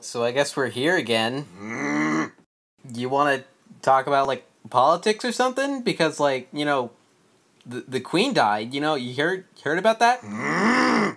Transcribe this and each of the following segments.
So I guess we're here again. You want to talk about like politics or something? Because like you know, the the queen died. You know, you heard heard about that?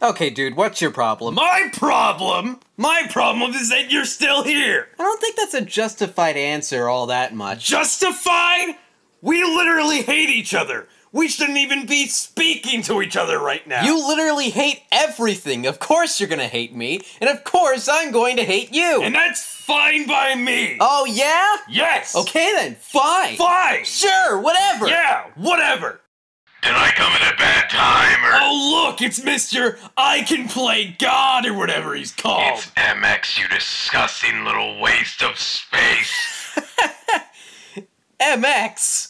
Okay, dude, what's your problem? My problem? My problem is that you're still here. I don't think that's a justified answer all that much. Justified? We literally hate each other. We shouldn't even be speaking to each other right now. You literally hate everything. Of course you're gonna hate me, and of course I'm going to hate you. And that's fine by me. oh yeah? yes. Okay then, fine. Fine. Sure, whatever. Yeah, whatever. Did I come at a bad time, or Oh, look, it's Mr. I Can Play God or whatever he's called. it's MX, you disgusting little waste of space? MX.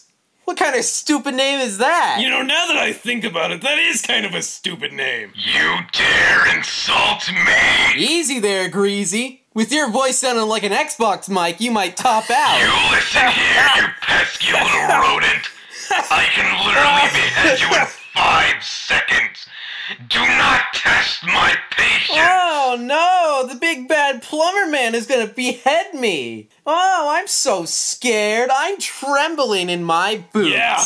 What kind of stupid name is that? You know, now that I think about it, that is kind of a stupid name. You dare insult me? Easy there, Greasy. With your voice sounding like an Xbox mic, you might top out. You listen here, you pesky little rodent. I can literally behead you in five seconds. Do not test my patience. Oh no, the big bad plumber man is gonna behead me. Oh, I'm so scared. I'm trembling in my boots. Yeah.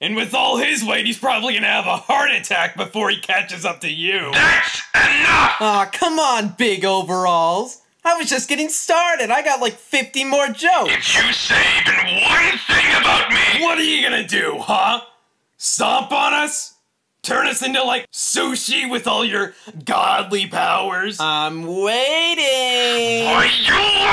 And with all his weight, he's probably gonna have a heart attack before he catches up to you. That's enough. Aw, come on, big overalls. I was just getting started. I got like 50 more jokes. If you say even one thing about me, What are you gonna do, huh? Stomp on us? Turn us into like sushi with all your godly powers? I'm waiting. why you